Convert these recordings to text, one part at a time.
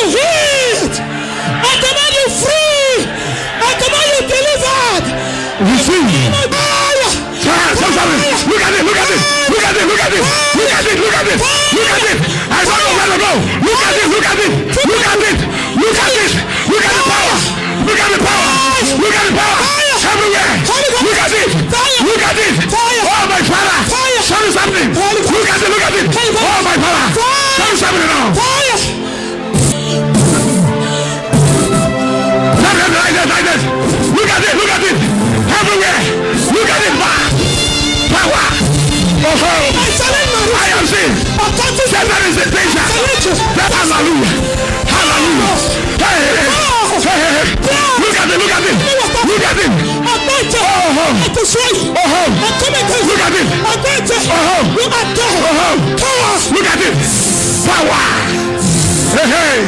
you healed. I command you free. I command you delivered. Receive. Fire. Fire, some something. Look at it, look at it, look at it, look at it, look at it, look at it, look at it. I don't know where to go. Look at it, look at it, look at it, look at it, look at the power, look at the power, look at the power. Everywhere. Look at it, look at it. Oh my father, show me something. Look at it, look at it. Oh my father, show me something now. Power. Hey, hey.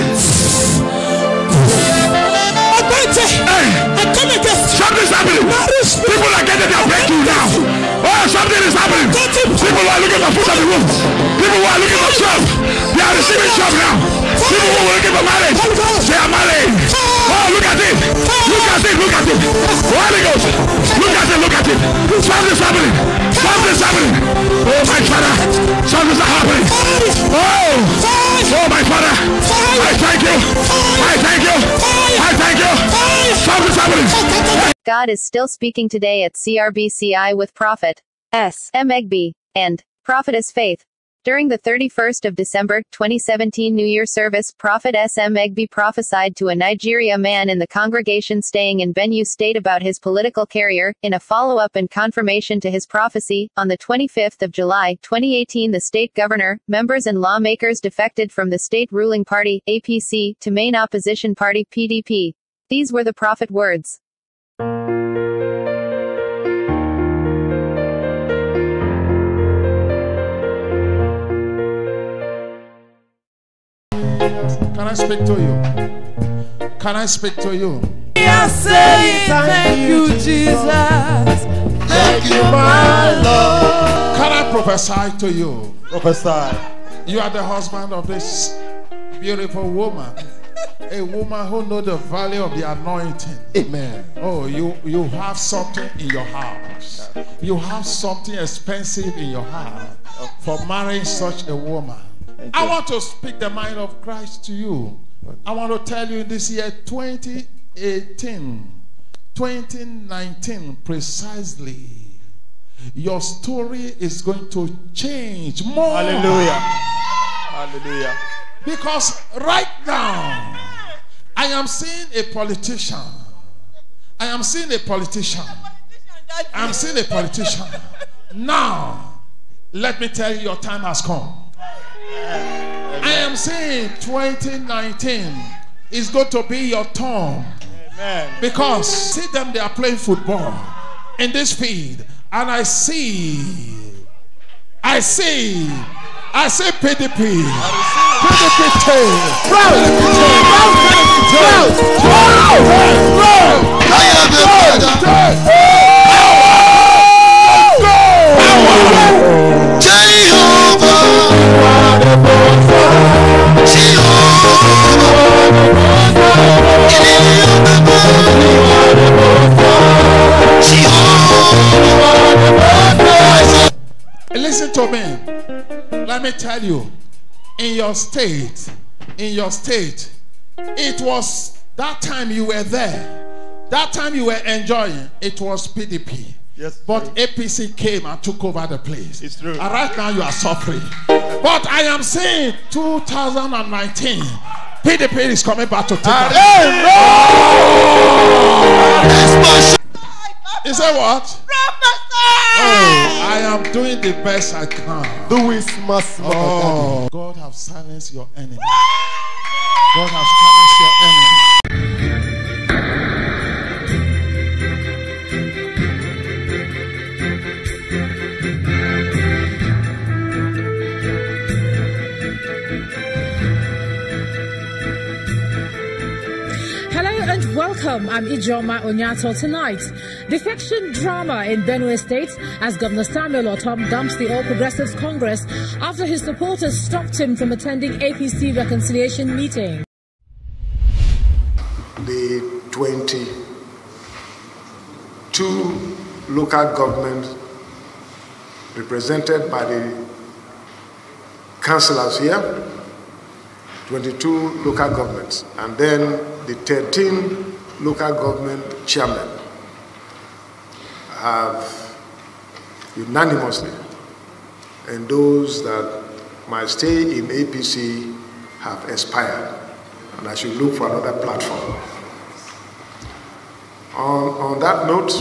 Come against you. Something's happening. People are getting their breakthrough now. Oh, something is happening. People are looking for food at the room. People who are looking for job, they are receiving job now. People who are looking for marriage, they are married. Oh, look at it. Look at it. Look at it. Holy Ghost. Look at it. Look at it. Something's happening. Something's happening. Oh, my Father. Something's happening. Oh. Oh, my Father. I thank you. I thank you. I thank you. Something's happening. God is still speaking today at CRBCI with Prophet S. M. Aigbe and Prophetess Faith. During the 31st of December, 2017 New Year service, Prophet S. M. Aigbe prophesied to a Nigeria man in the congregation staying in Benue State about his political career. In a follow-up and confirmation to his prophecy, on the 25th of July, 2018 the state governor, members and lawmakers defected from the state ruling party, APC, to main opposition party, PDP. These were the prophet words. Can I speak to you? Can I speak to you? I say thank you, Jesus. Thank you, my Lord. Can I prophesy to you? Prophesy. You are the husband of this beautiful woman. A woman who knows the value of the anointing. Amen. Oh, you you have something in your house. You have something expensive in your heart for marrying such a woman. Thank I you. want to speak the mind of Christ to you. I want to tell you in this year 2018, 2019 precisely. Your story is going to change more. Hallelujah. Hallelujah. Because right now, I am seeing a politician. I am seeing a politician. I am seeing a politician. Now, let me tell you, your time has come. I am saying 2019 is going to be your turn. Amen. Because see them, they are playing football in this field, and I see, I see, I see PDP, PDP tail, PDP tail, Listen to me. Let me tell you, in your state, in your state, it was that time you were there, that time you were enjoying, it was PDP. Yes, But. APC came and took over the place. It's true. And right now you are suffering. But I am saying 2019, PDP is coming back to take over. You say what? Oh, I am doing the best I can. Do it, must Oh, God have silenced your enemy. God have silenced welcome. I'm Ijoma Onyato. Tonight, the defection drama in Benue State as Governor Samuel Ortom dumps the All Progressives Congress after his supporters stopped him from attending APC reconciliation meeting. the 22 local governments represented by the councillors here, 22 local governments, and then the 13 local government chairmen have unanimously endorsed that my stay in APC have expired and I should look for another platform. On, on that note,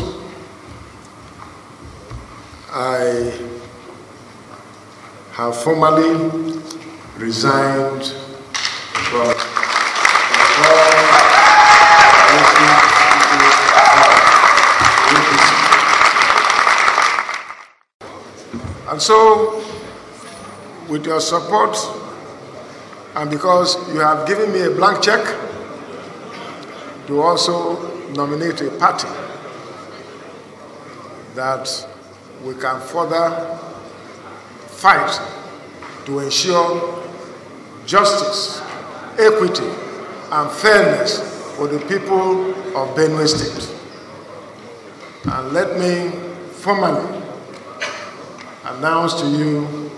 I have formally resigned So, with your support, and because you have given me a blank check to also nominate a party that we can further fight to ensure justice, equity, and fairness for the people of Benue State. And let me formally announce to you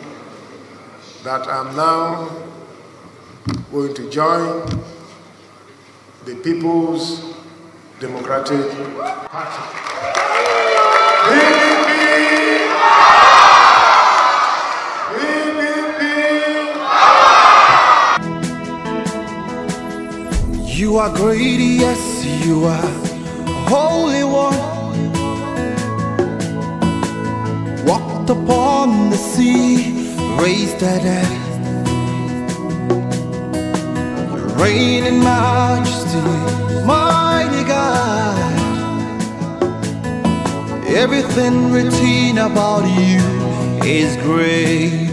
that I'm now going to join the People's Democratic Party. You are great, yes, you are holy one. Upon the sea, raised the dead. Reign in majesty, mighty God. Everything written about you is great.